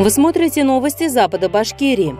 Вы смотрите новости Запада Башкирии.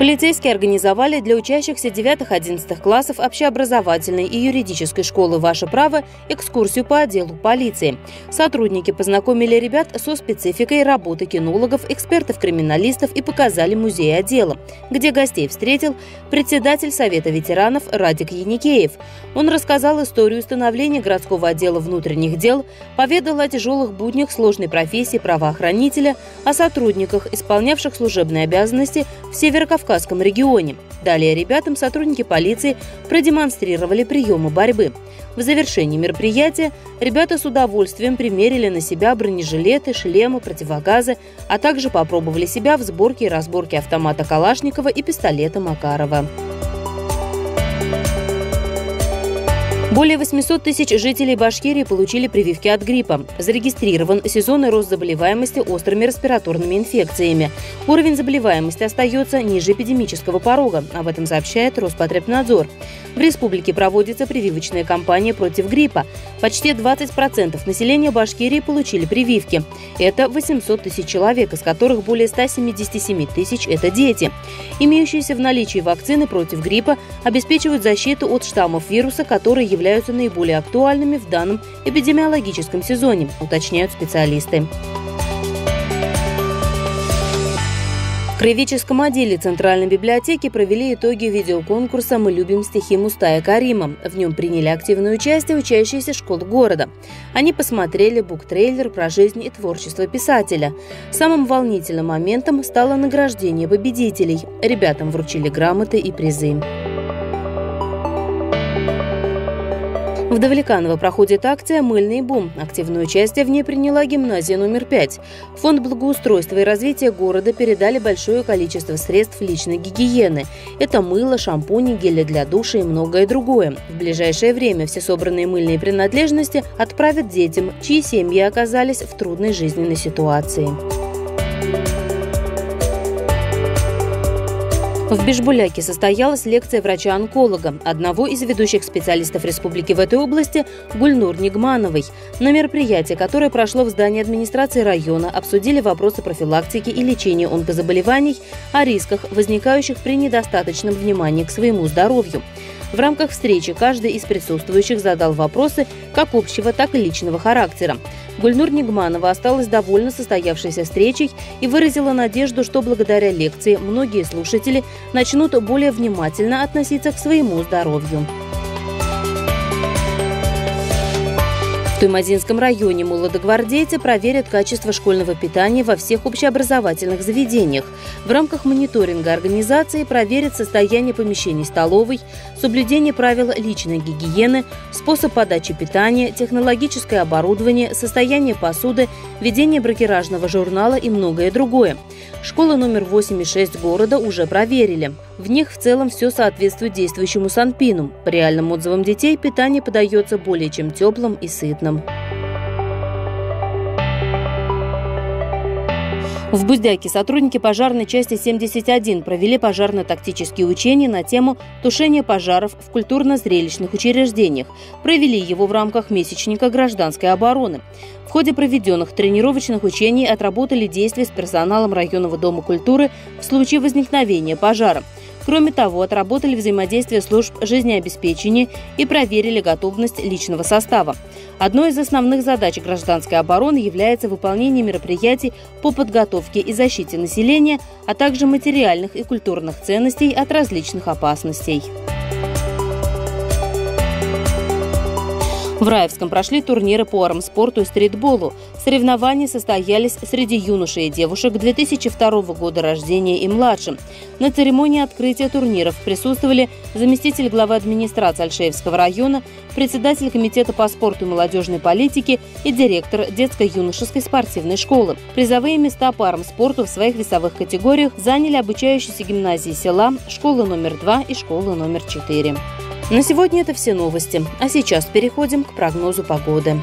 Полицейские организовали для учащихся 9-11 классов общеобразовательной и юридической школы «Ваше право» экскурсию по отделу полиции. Сотрудники познакомили ребят со спецификой работы кинологов, экспертов-криминалистов и показали музей отдела, где гостей встретил председатель Совета ветеранов Радик Яникеев. Он рассказал историю становления городского отдела внутренних дел, поведал о тяжелых буднях сложной профессии правоохранителя, о сотрудниках, исполнявших служебные обязанности в Северокавказе Кавказском регионе. Далее ребятам сотрудники полиции продемонстрировали приемы борьбы. В завершении мероприятия ребята с удовольствием примерили на себя бронежилеты, шлемы, противогазы, а также попробовали себя в сборке и разборке автомата Калашникова и пистолета Макарова. Более 800 тысяч жителей Башкирии получили прививки от гриппа. Зарегистрирован сезонный рост заболеваемости острыми респираторными инфекциями. Уровень заболеваемости остается ниже эпидемического порога. Об этом сообщает Роспотребнадзор. В республике проводится прививочная кампания против гриппа. Почти 20% населения Башкирии получили прививки. Это 800 тысяч человек, из которых более 177 тысяч – это дети. Имеющиеся в наличии вакцины против гриппа обеспечивают защиту от штаммов вируса, которые являются являются наиболее актуальными в данном эпидемиологическом сезоне, уточняют специалисты. В Краеведческом отделе Центральной библиотеки провели итоги видеоконкурса «Мы любим стихи Мустая Карима». В нем приняли активное участие учащиеся школ города. Они посмотрели буктрейлер про жизнь и творчество писателя. Самым волнительным моментом стало награждение победителей. Ребятам вручили грамоты и призы. В Давлеканово проходит акция «Мыльный бум». Активное участие в ней приняла гимназия номер 5. Фонд благоустройства и развития города передали большое количество средств личной гигиены. Это мыло, шампуни, гели для душа и многое другое. В ближайшее время все собранные мыльные принадлежности отправят детям, чьи семьи оказались в трудной жизненной ситуации. В Бишбуляке состоялась лекция врача-онколога, одного из ведущих специалистов республики в этой области, Гульнур Нигмановой. На мероприятии, которое прошло в здании администрации района, обсудили вопросы профилактики и лечения онкозаболеваний, о рисках, возникающих при недостаточном внимании к своему здоровью. В рамках встречи каждый из присутствующих задал вопросы как общего, так и личного характера. Гульнур Нигманова осталась довольна состоявшейся встречей и выразила надежду, что благодаря лекции многие слушатели начнут более внимательно относиться к своему здоровью. В Туймазинском районе молодогвардейцы проверят качество школьного питания во всех общеобразовательных заведениях. В рамках мониторинга организации проверят состояние помещений столовой, соблюдение правил личной гигиены, способ подачи питания, технологическое оборудование, состояние посуды, ведение бракеражного журнала и многое другое. Школы номер 8 и 6 города уже проверили. В них в целом все соответствует действующему Санпину. По реальным отзывам детей питание подается более чем теплым и сытным. В Буздяке сотрудники пожарной части 71 провели пожарно-тактические учения на тему тушения пожаров в культурно-зрелищных учреждениях. Провели его в рамках месячника гражданской обороны. В ходе проведенных тренировочных учений отработали действия с персоналом районного дома культуры в случае возникновения пожара – Кроме того, отработали взаимодействие служб жизнеобеспечения и проверили готовность личного состава. Одной из основных задач гражданской обороны является выполнение мероприятий по подготовке и защите населения, а также материальных и культурных ценностей от различных опасностей. В Раевском прошли турниры по армспорту и стритболу. Соревнования состоялись среди юношей и девушек 2002 года рождения и младше. На церемонии открытия турниров присутствовали заместитель главы администрации Альшеевского района, председатель комитета по спорту и молодежной политике и директор детско-юношеской спортивной школы. Призовые места по армспорту в своих весовых категориях заняли обучающиеся гимназии села, школа номер 2 и школа номер 4. На сегодня это все новости. А сейчас переходим к прогнозу погоды.